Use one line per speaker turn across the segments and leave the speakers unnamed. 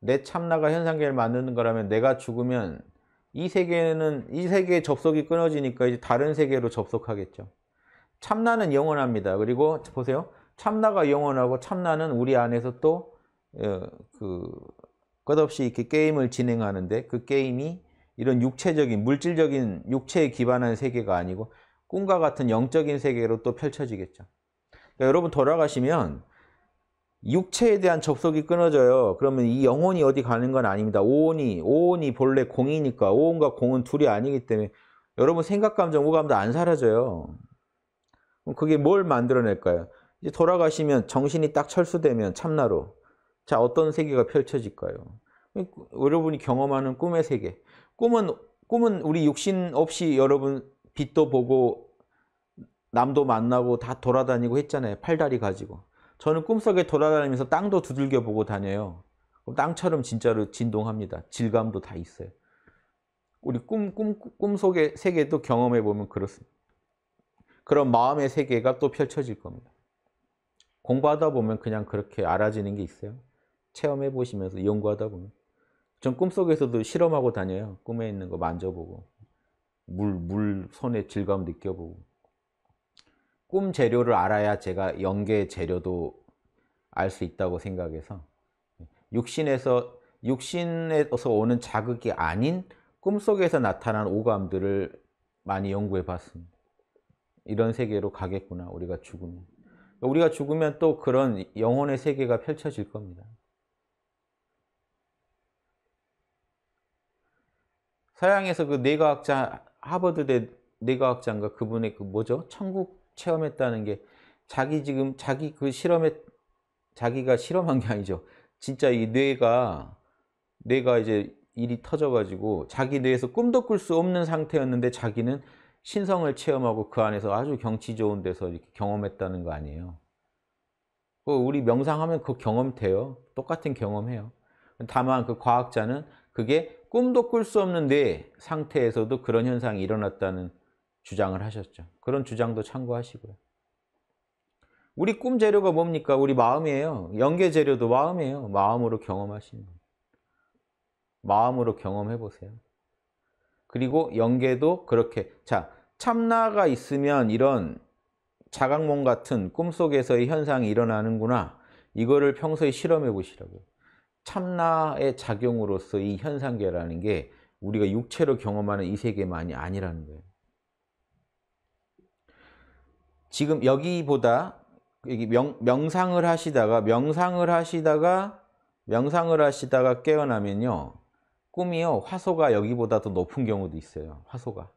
내 참나가 현상계를 만드는 거라면 내가 죽으면 이 세계는 이 세계의 접속이 끊어지니까 이제 다른 세계로 접속하겠죠. 참나는 영원합니다. 그리고 보세요. 참나가 영원하고 참나는 우리 안에서 또 어, 그 끝없이 이렇게 게임을 진행하는데 그 게임이 이런 육체적인 물질적인 육체에 기반한 세계가 아니고 꿈과 같은 영적인 세계로 또 펼쳐지겠죠. 그러니까 여러분 돌아가시면 육체에 대한 접속이 끊어져요. 그러면 이 영혼이 어디 가는 건 아닙니다. 오온이 오온이 본래 공이니까 오온과 공은 둘이 아니기 때문에 여러분 생각, 감정, 오감도 안 사라져요. 그럼 그게 뭘 만들어낼까요? 이제 돌아가시면 정신이 딱 철수되면 참나로 자 어떤 세계가 펼쳐질까요? 여러분이 경험하는 꿈의 세계. 꿈은 꿈은 우리 육신 없이 여러분 빛도 보고 남도 만나고 다 돌아다니고 했잖아요. 팔다리 가지고. 저는 꿈속에 돌아다니면서 땅도 두들겨 보고 다녀요. 땅처럼 진짜로 진동합니다. 질감도 다 있어요. 우리 꿈, 꿈, 꿈속의 세계도 경험해 보면 그렇습니다. 그런 마음의 세계가 또 펼쳐질 겁니다. 공부하다 보면 그냥 그렇게 알아지는 게 있어요. 체험해 보시면서 연구하다 보면. 전 꿈속에서도 실험하고 다녀요. 꿈에 있는 거 만져보고. 물, 물 손에 질감 느껴보고. 꿈 재료를 알아야 제가 연계 재료도 알 수 있다고 생각해서 육신에서 육신에서 오는 자극이 아닌 꿈속에서 나타난 오감들을 많이 연구해 봤습니다. 이런 세계로 가겠구나 우리가 죽으면 우리가 죽으면 또 그런 영혼의 세계가 펼쳐질 겁니다. 서양에서 그 뇌과학자 하버드대 뇌과학자인가 그분의 그 뭐죠 천국 체험했다는 게 자기 지금 자기 그 실험에 자기가 실험한 게 아니죠. 진짜 이 뇌가 뇌가 이제 일이 터져가지고 자기 뇌에서 꿈도 꿀 수 없는 상태였는데 자기는 신성을 체험하고 그 안에서 아주 경치 좋은 데서 이렇게 경험했다는 거 아니에요. 그 우리 명상하면 그 경험 돼요. 똑같은 경험해요. 다만 그 과학자는 그게 꿈도 꿀 수 없는 뇌 상태에서도 그런 현상이 일어났다는 주장을 하셨죠. 그런 주장도 참고하시고요. 우리 꿈 재료가 뭡니까? 우리 마음이에요. 연계 재료도 마음이에요. 마음으로 경험하시는. 마음으로 경험해 보세요. 그리고 연계도 그렇게 자 참나가 있으면 이런 자각몽 같은 꿈속에서의 현상이 일어나는구나. 이거를 평소에 실험해 보시라고요. 참나의 작용으로서 이 현상계라는 게 우리가 육체로 경험하는 이 세계만이 아니라는 거예요. 지금 여기보다 여기 명, 명상을 하시다가 명상을 하시다가 명상을 하시다가 깨어나면요 꿈이요 화소가 여기보다 더 높은 경우도 있어요 화소가.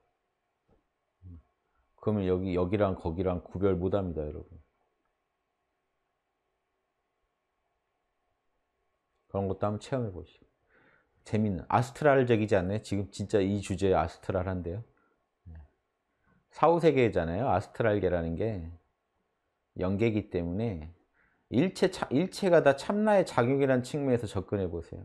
그러면 여기 여기랑 거기랑 구별 못 합니다 여러분. 그런 것도 한번 체험해 보시고. 재밌는 아스트랄적이지 않나요? 지금 진짜 이 주제에 아스트랄한데요 4, 5세계잖아요. 아스트랄계라는 게 연계기 때문에 일체, 차, 일체가 다 참나의 작용이라는 측면에서 접근해 보세요.